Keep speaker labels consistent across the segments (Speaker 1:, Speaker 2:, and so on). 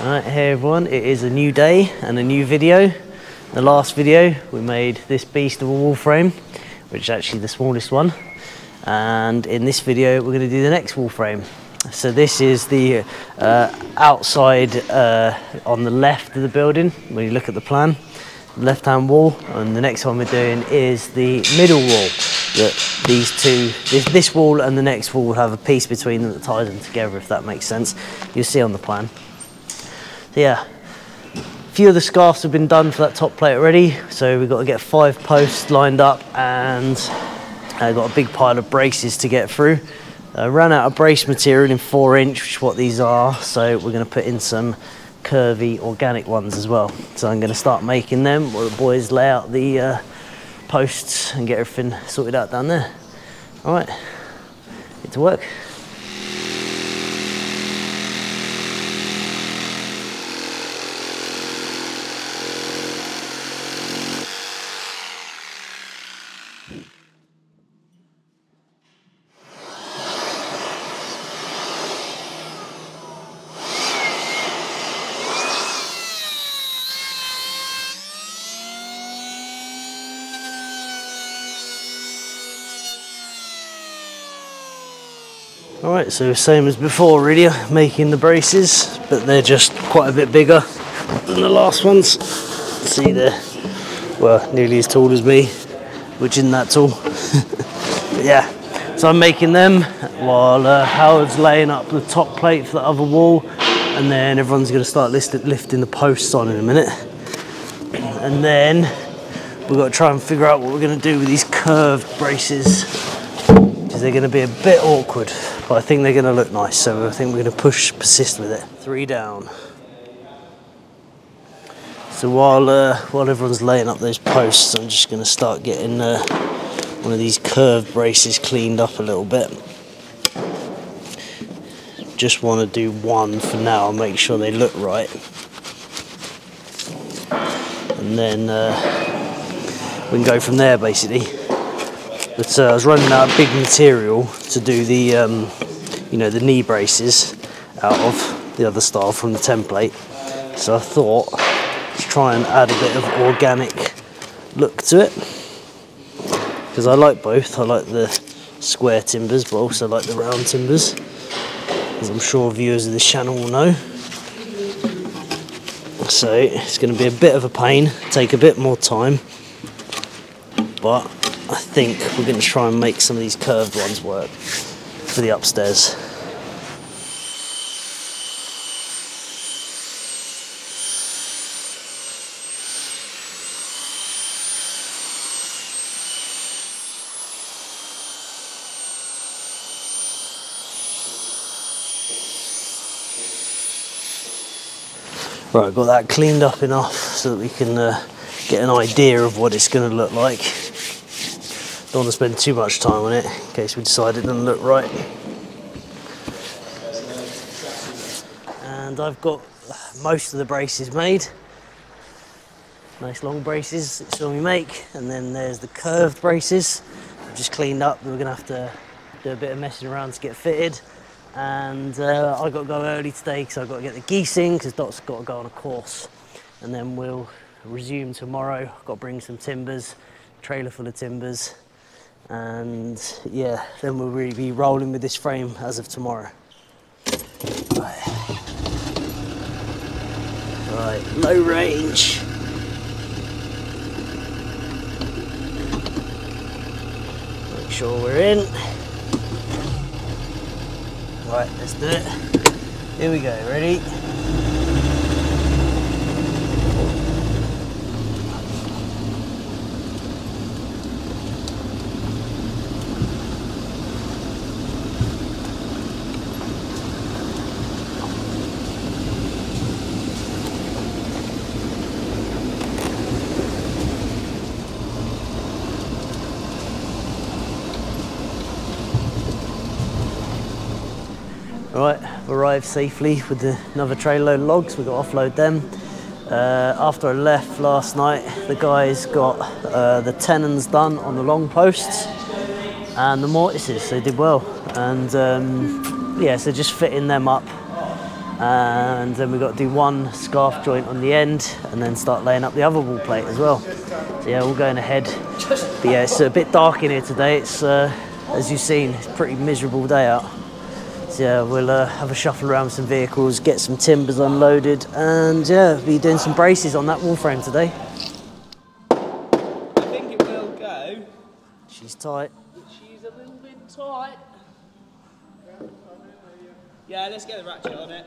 Speaker 1: Alright, hey everyone, it is a new day and a new video. The last video we made this beast of a wall frame, which is actually the smallest one. And in this video we're going to do the next wall frame. So this is the uh, outside uh, on the left of the building when you look at the plan, left hand wall. And the next one we're doing is the middle wall. That these two, this, this wall and the next wall will have a piece between them that ties them together if that makes sense. You'll see on the plan. So yeah, a few of the scarves have been done for that top plate already. So we've got to get five posts lined up and I've got a big pile of braces to get through. I ran out of brace material in four inch, which is what these are. So we're going to put in some curvy organic ones as well. So I'm going to start making them while the boys lay out the uh, posts and get everything sorted out down there. All right, get to work. Alright, so same as before really, making the braces, but they're just quite a bit bigger than the last ones. See they're, well, nearly as tall as me, which isn't that tall. yeah, so I'm making them while uh, Howard's laying up the top plate for the other wall, and then everyone's gonna start lifting the posts on in a minute. And then we've got to try and figure out what we're gonna do with these curved braces because they're going to be a bit awkward, but I think they're going to look nice. So I think we're going to push, persist with it. Three down. So while uh, while everyone's laying up those posts, I'm just going to start getting uh, one of these curved braces cleaned up a little bit. Just want to do one for now, and make sure they look right, and then uh, we can go from there basically. But uh, I was running out of big material to do the, um, you know, the knee braces out of the other style from the template. So I thought let's try and add a bit of organic look to it because I like both. I like the square timbers, but also like the round timbers, as I'm sure viewers of this channel will know. So it's going to be a bit of a pain, take a bit more time, but think we're going to try and make some of these curved ones work for the upstairs. Right, got that cleaned up enough so that we can uh, get an idea of what it's going to look like. Don't want to spend too much time on it in case we decide it doesn't look right. And I've got most of the braces made. Nice long braces that we make. And then there's the curved braces. I've just cleaned up. We're gonna have to do a bit of messing around to get fitted. And uh, I got to go early today because I've got to get the geese in because Dot's got to go on a course. And then we'll resume tomorrow. I've got to bring some timbers, trailer full of timbers and yeah then we'll really be rolling with this frame as of tomorrow. Right, right low range. Make sure we're in. Right let's do it. Here we go ready Right, arrived safely with the, another trailer load of logs. We've got to offload them. Uh, after I left last night, the guys got uh, the tenons done on the long posts and the mortises. They did well, and um, yeah, so just fitting them up and then we've got to do one scarf joint on the end and then start laying up the other wall plate as well. So yeah, all going ahead. But yeah, it's a bit dark in here today. It's, uh, as you've seen, it's a pretty miserable day out. So yeah, we'll uh, have a shuffle around some vehicles, get some timbers unloaded and yeah, be doing some braces on that wall frame today.
Speaker 2: I think it will go.
Speaker 1: She's tight.
Speaker 2: She's a little bit tight. Yeah, let's get the ratchet on it.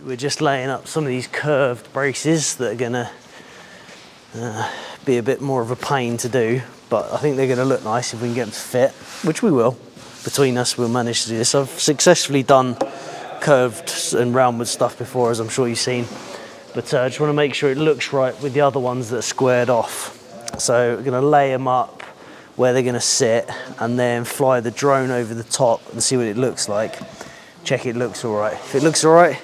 Speaker 1: We're just laying up some of these curved braces that are gonna uh, be a bit more of a pain to do, but I think they're gonna look nice if we can get them to fit, which we will. Between us, we'll manage to do this. I've successfully done curved and roundwood stuff before, as I'm sure you've seen, but uh, I just wanna make sure it looks right with the other ones that are squared off. So we're gonna lay them up where they're gonna sit and then fly the drone over the top and see what it looks like. Check it looks all right. If it looks all right,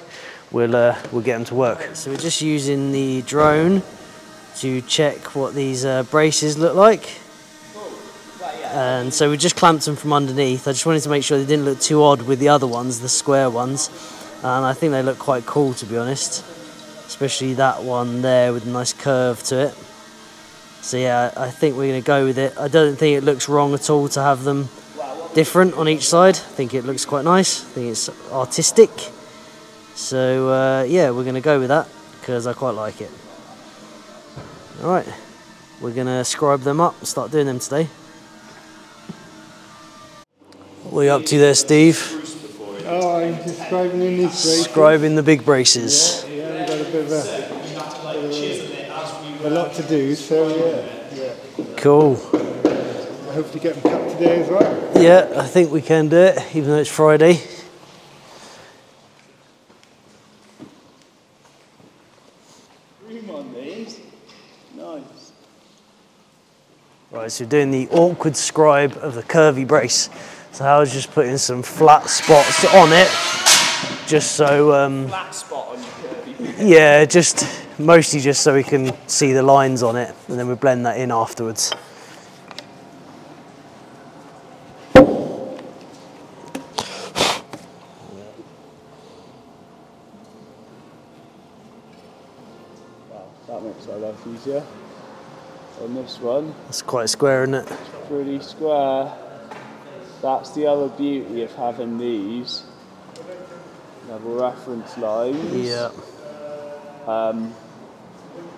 Speaker 1: we'll, uh, we'll get them to work. So we're just using the drone to check what these uh, braces look like. And so we just clamped them from underneath. I just wanted to make sure they didn't look too odd with the other ones, the square ones. And I think they look quite cool to be honest. Especially that one there with a nice curve to it. So yeah, I think we're going to go with it. I don't think it looks wrong at all to have them different on each side. I think it looks quite nice. I think it's artistic. So uh, yeah, we're going to go with that because I quite like it. All right, we're going to scribe them up and start doing them today. What are you up to there, Steve?
Speaker 3: Oh, I'm just scribing in these braces.
Speaker 1: Scribing the big braces.
Speaker 3: Yeah, we've got a bit of a, a lot to do, so yeah, yeah.
Speaker 1: Cool.
Speaker 3: I hope to get them cut today as well.
Speaker 1: Yeah, I think we can do it, even though it's Friday.
Speaker 2: Room on these. Nice.
Speaker 1: Right, so we're doing the awkward scribe of the curvy brace. So I was just putting some flat spots on it, just so, um,
Speaker 2: Flat spot on your curvy.
Speaker 1: yeah, just mostly just so we can see the lines on it, and then we blend that in afterwards.
Speaker 2: Wow, that makes our life easier. On this one,
Speaker 1: That's quite square, isn't it?
Speaker 2: pretty square. That's the other beauty of having these level reference lines.
Speaker 1: Yeah.
Speaker 2: Um,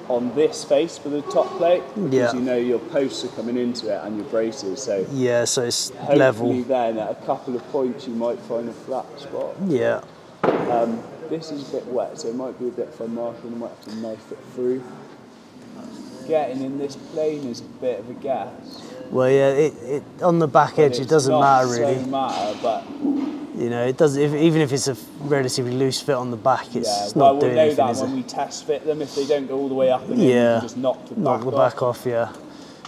Speaker 2: on this face for the top plate because
Speaker 1: Yeah.
Speaker 2: you know your posts are coming into it and your braces. So
Speaker 1: Yeah, so it's
Speaker 2: hopefully
Speaker 1: level.
Speaker 2: then at a couple of points you might find a flat spot.
Speaker 1: Yeah.
Speaker 2: Um, this is a bit wet, so it might be a bit fun marking. I might have to knife it through. Getting in this plane is a bit of a guess.
Speaker 1: Well, yeah, it, it on the back edge, it doesn't matter really.
Speaker 2: So matter, but
Speaker 1: You know, it does. If, even if it's a relatively loose fit on the back, it's,
Speaker 2: yeah, well,
Speaker 1: not
Speaker 2: we'll
Speaker 1: doing
Speaker 2: know
Speaker 1: anything,
Speaker 2: that when
Speaker 1: it?
Speaker 2: we test fit them. If they don't go all the way up and
Speaker 1: Yeah.
Speaker 2: just knock the
Speaker 1: Knock
Speaker 2: back
Speaker 1: the
Speaker 2: off.
Speaker 1: back off, yeah.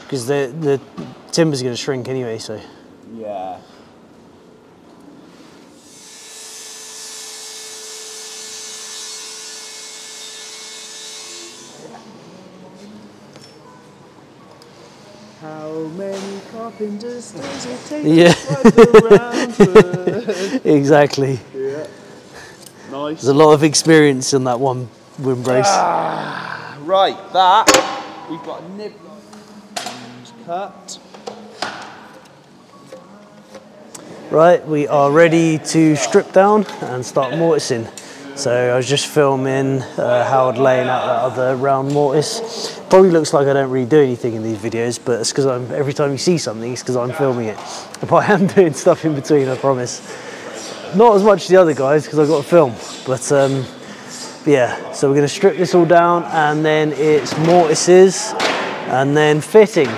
Speaker 1: Because the the timber's going to shrink anyway, so.
Speaker 2: Yeah. How many carpenters does it take
Speaker 1: Yeah.
Speaker 2: to around?
Speaker 1: exactly.
Speaker 2: yeah. Nice.
Speaker 1: There's a lot of experience in that one windbrace.
Speaker 2: Ah. Right, that we've got a nib cut.
Speaker 1: Right, we are ready to strip down and start mortising. So I was just filming uh, Howard laying out that other round mortise. Probably looks like I don't really do anything in these videos, but it's because I'm every time you see something, it's because I'm filming it. But I am doing stuff in between, I promise. Not as much as the other guys because I've got to film, but, um, yeah. So we're going to strip this all down, and then it's mortises, and then fitting.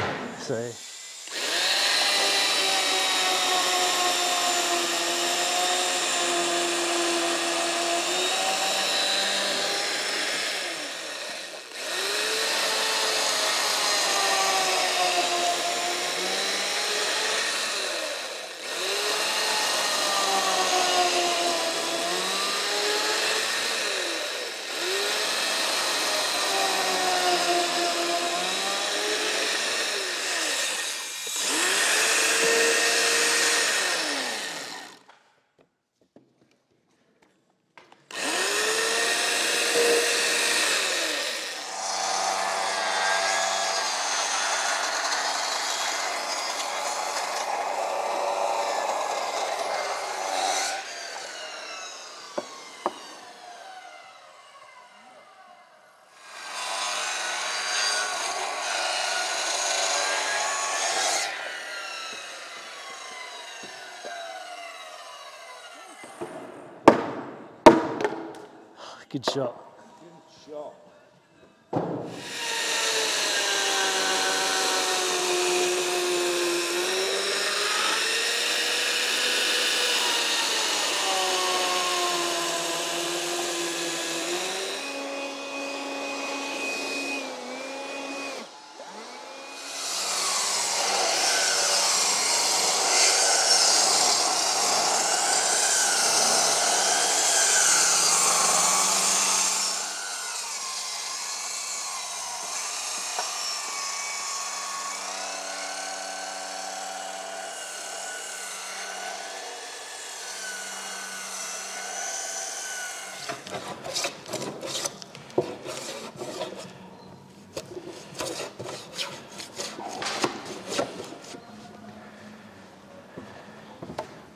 Speaker 1: Good shot.
Speaker 2: Good shot.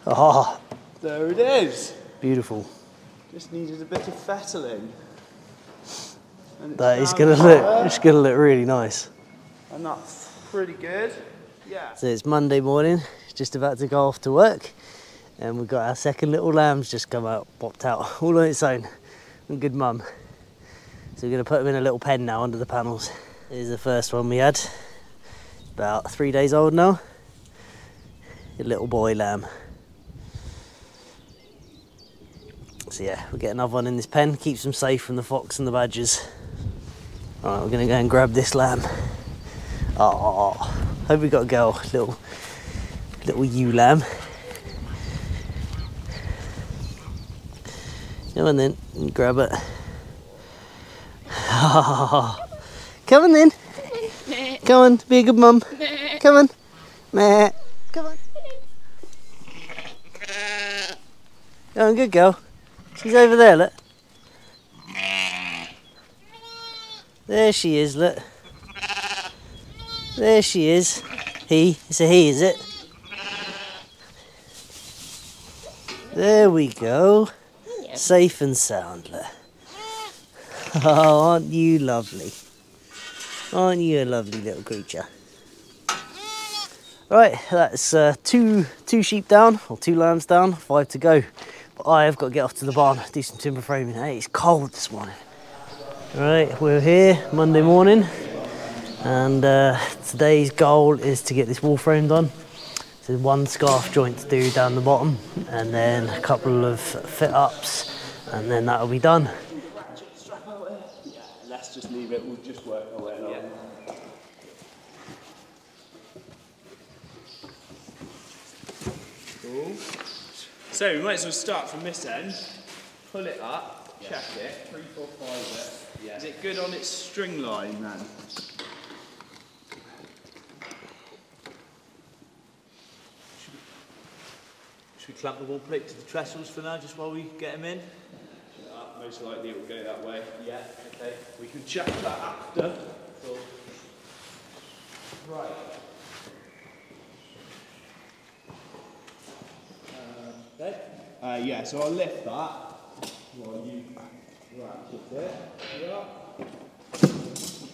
Speaker 1: Ah,
Speaker 2: There it is.
Speaker 1: beautiful.
Speaker 2: Just needed a bit of fettling.
Speaker 1: That is gonna
Speaker 2: there,
Speaker 1: look, it's gonna look really nice.
Speaker 2: And that's pretty good. Yeah.
Speaker 1: So it's Monday morning, just about to go off to work, and we've got our second little lamb's just come out, popped out, all on its own. And good mum. So we're gonna put them in a little pen now under the panels. Here's the first one we had. About three days old now. A little boy lamb. So yeah, we'll get another one in this pen, keeps them safe from the fox and the badgers. Alright, we're gonna go and grab this lamb. Oh, hope we got a girl, little, little ewe lamb. Come on then, grab it. Come on then. Come on, be a good mum. Come on. Come on. Come on, good girl. She's over there, look. There she is, look. There she is. He. It's a he, is it? There we go. Safe and sound. Oh, aren't you lovely? Aren't you a lovely little creature? Right, that's uh, two two sheep down, or two lambs down, five to go. But I have got to get off to the barn, do some timber framing. Hey, it's cold this morning. Right, we're here Monday morning, and uh, today's goal is to get this wall frame done. So one scarf joint to do down the bottom, and then a couple of fit ups, and then that'll be done.
Speaker 2: Let's just leave it. We'll just work our way along. Cool. So we might as well start from this end. Pull it up. Check it. Three, four, five. It. Is it good on its string line then?
Speaker 4: Should we clamp the wall plate to the trestles for now, just while we get them in?
Speaker 2: Uh, most likely it will go that way. Yeah. Okay. We can check that after. Right.
Speaker 4: Okay.
Speaker 2: Uh, yeah, so I'll lift that while you ratchet it. Yeah.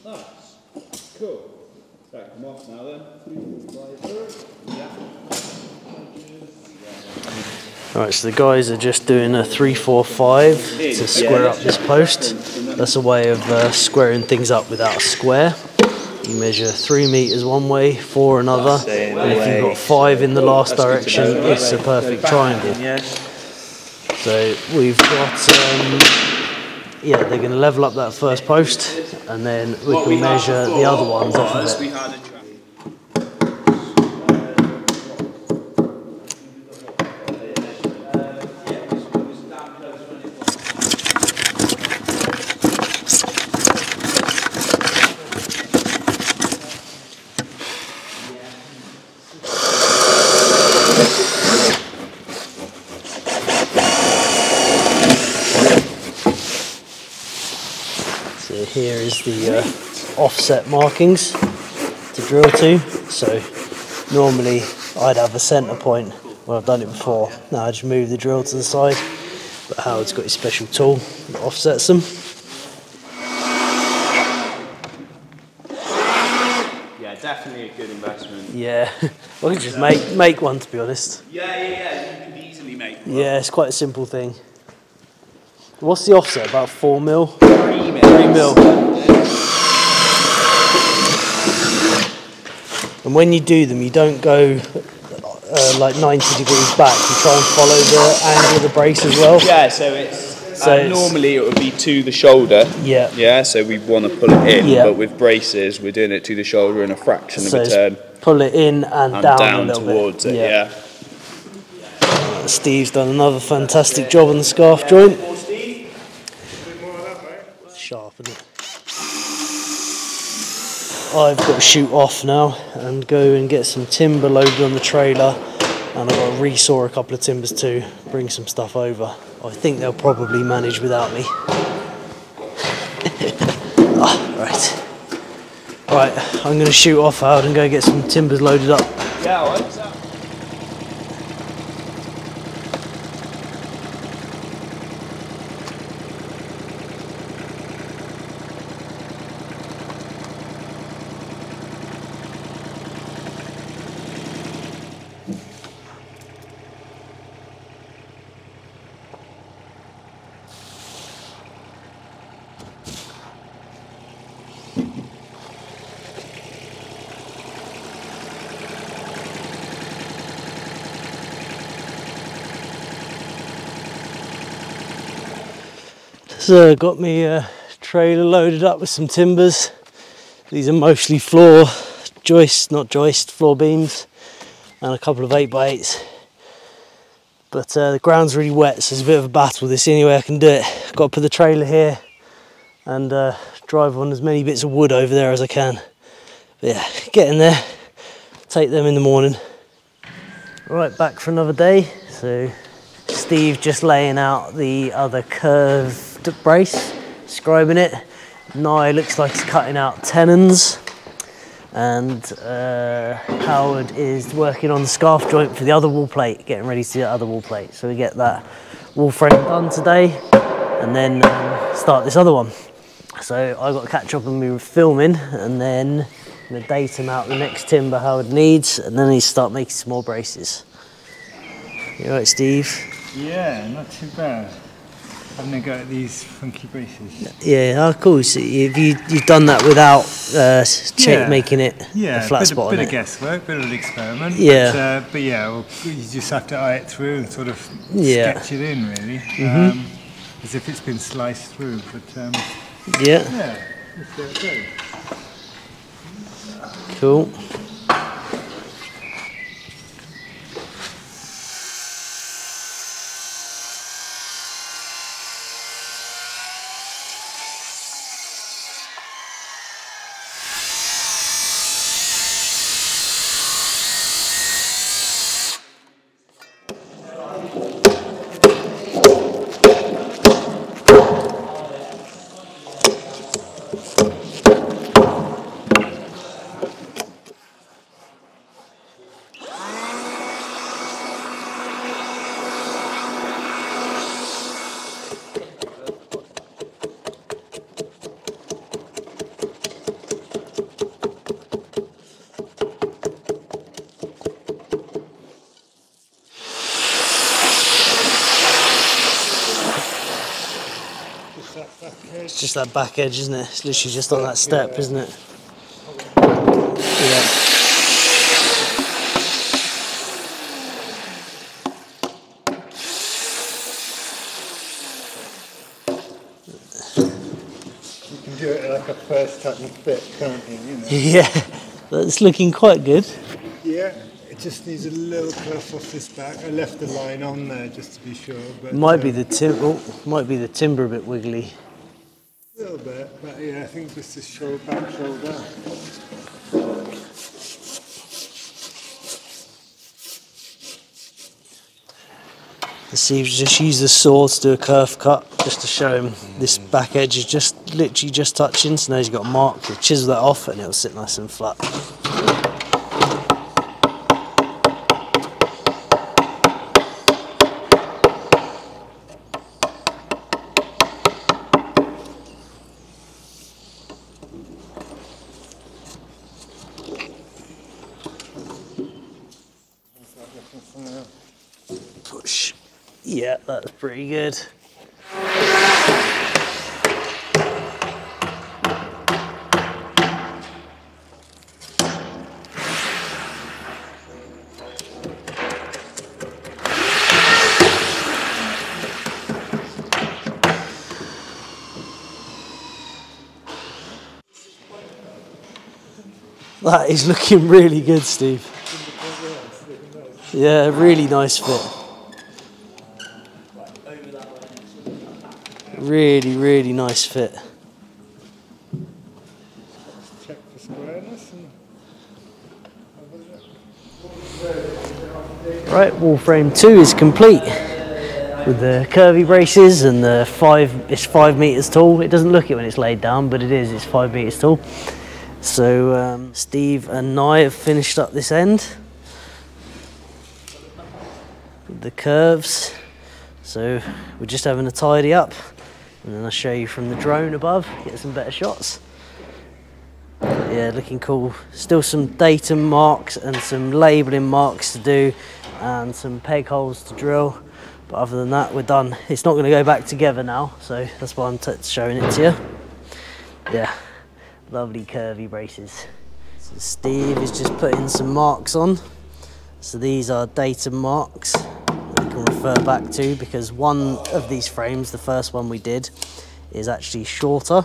Speaker 2: Nice. Cool. Right, come off now then. Two, five, yeah.
Speaker 1: Alright, so the guys are just doing a 345 to square up this post. That's a way of uh, squaring things up without a square. You measure three meters one way, four another, and if you've got five in the last direction, it's a perfect triangle. So we've got, um, yeah, they're going to level up that first post, and then we can measure the other ones off of it.
Speaker 2: had a tra-
Speaker 1: So here is the offset markings to drill to. So normally I'd have a centre point when I've done it before. Now I just move the drill to the side. But Howard's got his special tool that offsets them.
Speaker 2: Yeah, definitely a good investment.
Speaker 1: Yeah, I could just make make one to be honest.
Speaker 2: Yeah, yeah, yeah. You could easily make one.
Speaker 1: Yeah, it's quite a simple thing. What's the offset? About four mil.
Speaker 2: Three mil.
Speaker 1: Three mil. And when you do them, you don't go uh, like 90 degrees back. You try and follow the angle of the brace as well.
Speaker 2: Yeah, so it's.
Speaker 1: So
Speaker 2: uh,
Speaker 1: it's-
Speaker 2: normally it would be to the shoulder.
Speaker 1: Yeah.
Speaker 2: Yeah, so we want to pull it in,
Speaker 1: Yeah.
Speaker 2: but with braces, we're doing it to the shoulder in a fraction
Speaker 1: So
Speaker 2: of a turn
Speaker 1: pull it in and,
Speaker 2: and
Speaker 1: down,
Speaker 2: down,
Speaker 1: a little
Speaker 2: towards
Speaker 1: bit.
Speaker 2: it. Yeah.
Speaker 1: Steve's done another fantastic job on the scarf joint. Sharp, isn't it? I've got to shoot off now and go and get some timber loaded on the trailer. And I've got to resaw a couple of timbers too, bring some stuff over. I think they'll probably manage without me. ah, right. Right, I'm going to shoot off out and go get some timbers loaded up.
Speaker 2: Yeah, So
Speaker 1: got me trailer loaded up with some timbers. These are mostly floor joists, not joist, floor beams, and a couple of 8x8s. But uh, the ground's really wet, so it's a bit of a battle. This the only way I can do it. Got to put the trailer here and uh, drive on as many bits of wood over there as I can. But yeah, get in there, take them in the morning. Right, back for another day. So Steve just laying out the other brace, scribing it. Now it looks like he's cutting out tenons. And uh, Howard is working on the scarf joint for the other wall plate, getting ready to do the other wall plate. So we get that wall frame done today and then um, start this other one. So I got to catch up and we were filming and then I'm gonna datum out the next timber Howard needs and then he start making some more braces. You all right, Steve?
Speaker 3: Yeah, not too bad. Having a go at these funky braces.
Speaker 1: Yeah, of course. You've, you, you've done that without uh,
Speaker 3: Yeah.
Speaker 1: making it
Speaker 3: Yeah,
Speaker 1: a flat
Speaker 3: bit,
Speaker 1: spot
Speaker 3: of, bit of
Speaker 1: it.
Speaker 3: guesswork, bit of an experiment.
Speaker 1: Yeah.
Speaker 3: But, uh, but yeah, well, you just have to eye it through and sort of
Speaker 1: Yeah.
Speaker 3: sketch it in, really,
Speaker 1: Mm-hmm.
Speaker 3: um, as if it's been sliced through. But um,
Speaker 1: Yeah,
Speaker 3: yeah, let's see how it goes.
Speaker 1: cool. It's just that back edge, isn't it? It's literally just on that step, isn't it? Yeah.
Speaker 3: You can do it like a first fit, can't you? you know?
Speaker 1: Yeah, that's looking quite good.
Speaker 3: Yeah, it just needs a little curve off this back. I left the line on there just to be sure, but
Speaker 1: Might be
Speaker 3: uh,
Speaker 1: the tim- oh, might be the timber a bit wiggly.
Speaker 3: But yeah, I think just the shoulder, back shoulder.
Speaker 1: Let's see, just use the saw to do a curve cut, just to show him this back edge is just literally just touching. So now he's got a mark. You chisel that off, and it'll sit nice and flat. that's pretty good. That is looking really good, Steve. Yeah, really nice fit. Really, really nice fit.
Speaker 3: Check for squareness.
Speaker 1: Right, wall frame two is complete with the curvy braces and the five. It's five meters tall. It doesn't look it when it's laid down, but it is. It's five meters tall. So um, Steve and I have finished up this end with the curves. So we're just having a tidy up, and then I'll show you from the drone above. Get some better shots. Yeah, looking cool. Still some datum marks and some labelling marks to do and some peg holes to drill. But other than that, we're done. It's not going to go back together now, so that's why I'm showing it to you. Yeah, lovely curvy braces. So Steve is just putting some marks on. So these are datum marks refer back to because one of these frames, the first one we did, is actually shorter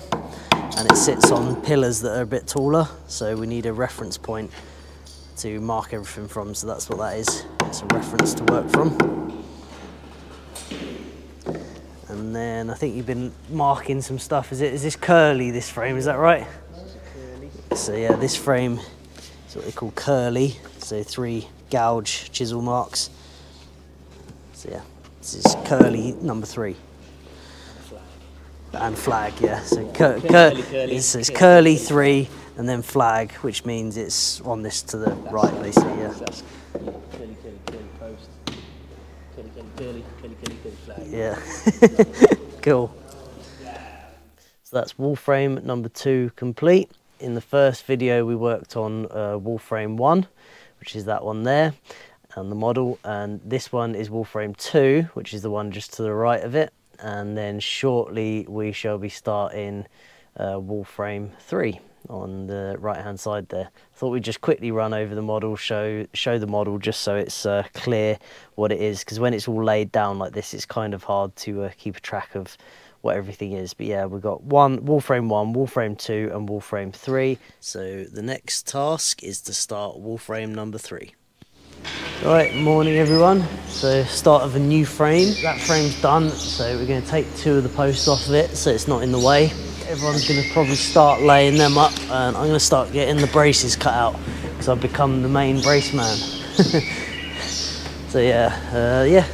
Speaker 1: and it sits on pillars that are a bit taller. So we need a reference point to mark everything from. So that's what that is. It's a reference to work from. And then I think you've been marking some stuff. Is it is this curly this frame? Is that right? So yeah this frame is what they call curly. So three gouge chisel marks so yeah this is curly number three and flag, yeah. So cur- cur-
Speaker 4: Curly, curly,
Speaker 1: it's, it's
Speaker 4: curly.
Speaker 1: curly three and then flag, which means it's on this to the right, basically, yeah.
Speaker 4: That's curly, curly, curly post. Curly, curly, curly, curly, curly flag.
Speaker 1: Yeah. cool. So that's wall frame number two complete. In the first video, we worked on uh, wall frame one, which is that one there, and the model. And this one is wall frame 2, which is the one just to the right of it. And then shortly we shall be starting uh, wall frame 3 on the right hand side there. I Thought we'd just quickly run over the model, show show the model just so it's uh, clear what it is. Because when it's all laid down like this, it's kind of hard to uh, keep a track of what everything is. But yeah, we've got one wall frame 1, wall frame 2, and wall frame 3. So the next task is to start wall frame number 3 right, morning everyone. So start of a new frame. That frame's done, so we're going to take two of the posts off of it so it's not in the way. Everyone's going to probably start laying them up and I'm going to start getting the braces cut out because I've become the main brace man. so yeah, uh, yeah,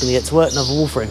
Speaker 1: going to get to work another wall frame.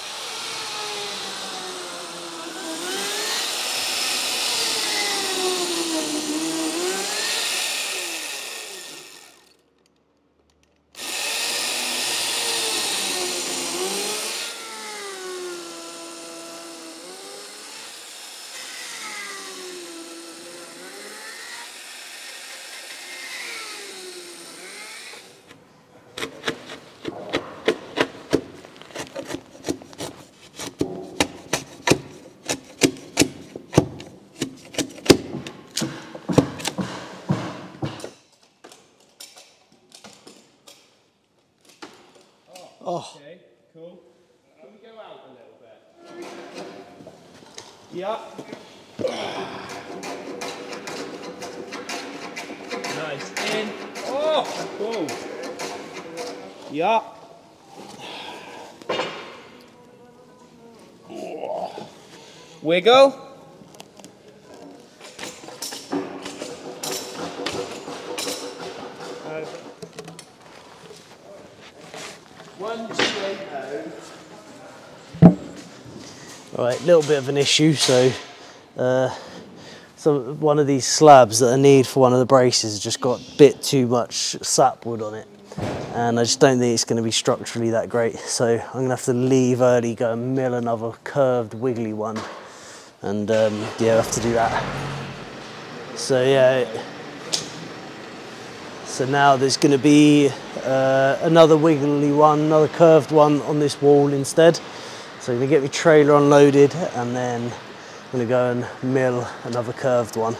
Speaker 2: Wiggle. One, two, eight, oh.
Speaker 1: All right, little bit of an issue. So, uh, so one of these slabs that I need for one of the braces has just got a bit too much sapwood on it, and I just don't think it's going to be structurally that great. So I'm going to have to leave early, go and mill another curved, wiggly one, and um, yeah, I have to do that. So yeah, So now there's going to be uh, another wiggly one, another curved one on this wall instead. So I'm going to get my trailer unloaded and then I'm going to go and mill another curved one.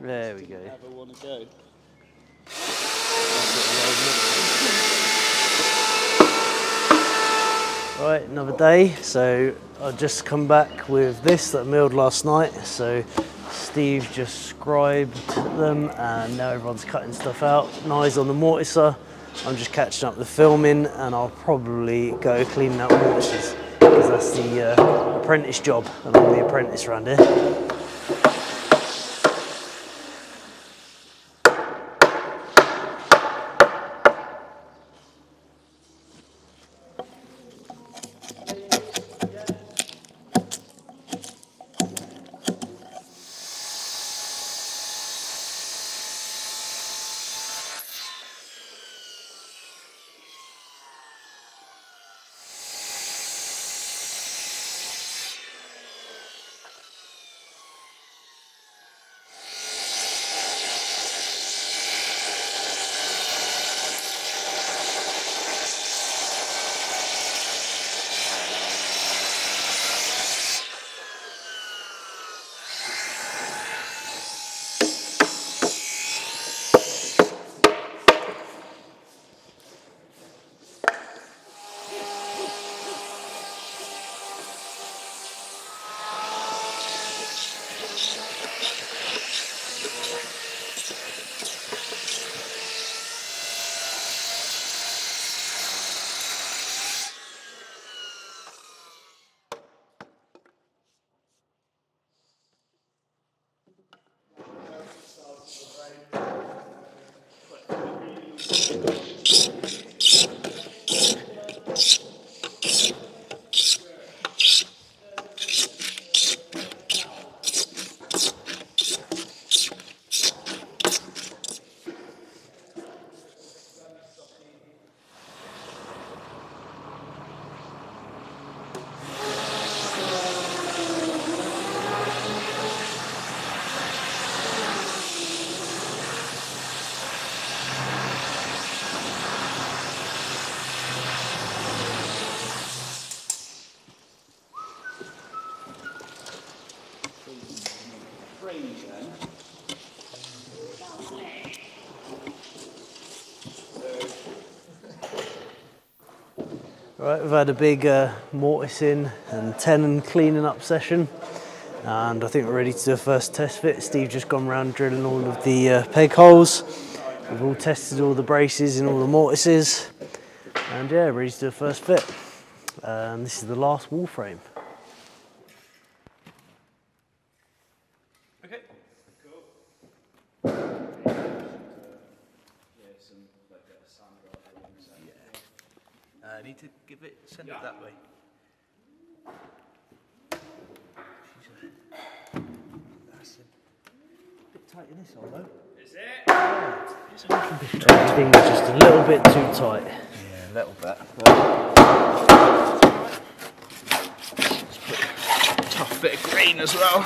Speaker 1: There we go.
Speaker 2: Ever want to go?
Speaker 1: Right, another day. So I've just come back with this that I milled last night. So Steve just scribed them and now everyone's cutting stuff out. Knives on the mortiser. I'm just catching up the filming and I'll probably go cleaning out mortises because that's the uh, apprentice job and I'm the apprentice around here. Right, we've had a big uh, mortising and tenon cleaning up session, and I think we're ready to do a first test fit. Steve just gone around drilling all of the uh, peg holes. We've all tested all the braces and all the mortises, and yeah, ready to do a first fit. And this is the last wall frame.
Speaker 2: Okay. Cool. Yeah, some like a sand
Speaker 4: I need to give it, send it that way. That's a bit tight in this hole though.
Speaker 1: Is Everything's just a little bit too tight.
Speaker 4: Yeah, a little bit.
Speaker 2: Tough bit of green as well.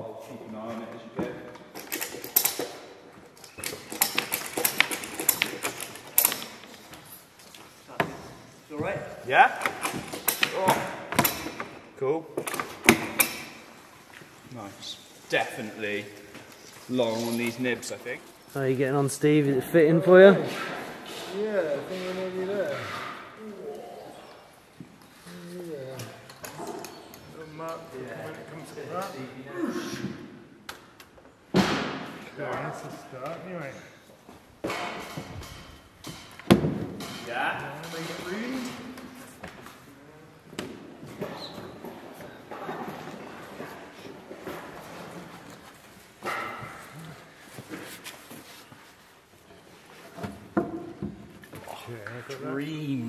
Speaker 2: I'll keep an eye on it as you go.
Speaker 4: All right.
Speaker 2: Yeah? Oh. Cool. Nice. Definitely long on these nibs, I think.
Speaker 1: How are you getting on, Steve? Is it fitting for you?
Speaker 3: Yeah, I think we're nearly there. Yeah. Little mark when it comes to that. Okay, that's a start. Anyway.
Speaker 2: Yeah?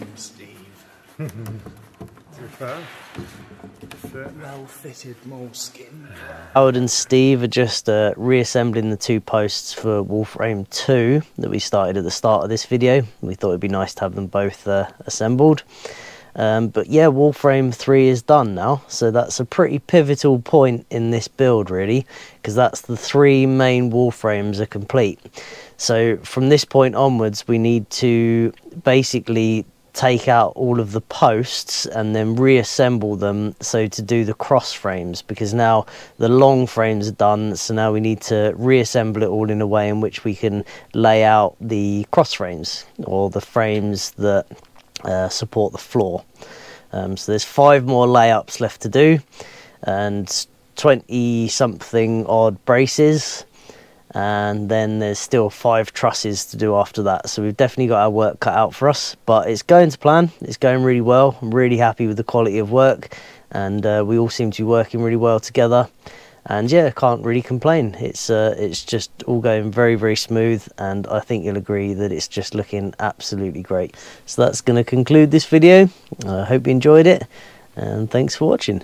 Speaker 3: Make
Speaker 2: Steve.
Speaker 3: To be fair. Fit.
Speaker 2: Well fitted moleskin.
Speaker 1: Howard and Steve are just uh, reassembling the two posts for wall frame 2 that we started at the start of this video. We thought it'd be nice to have them both uh, assembled. Um, but yeah, wall frame 3 is done now, so that's a pretty pivotal point in this build really, because that's the three main wall frames are complete. So from this point onwards, we need to basically take out all of the posts and then reassemble them so to do the cross frames because now the long frames are done so now we need to reassemble it all in a way in which we can lay out the cross frames or the frames that uh, support the floor. Um, so there's five more layups left to do and 20 something odd braces and then there's still five trusses to do after that. So we've definitely got our work cut out for us but it's going to plan. It's going really well. I'm really happy with the quality of work and uh, we all seem to be working really well together. And yeah can't really complain. It's uh, it's just all going very very smooth and i think you'll agree that it's just looking absolutely great. So that's going to conclude this video. I hope you enjoyed it and thanks for watching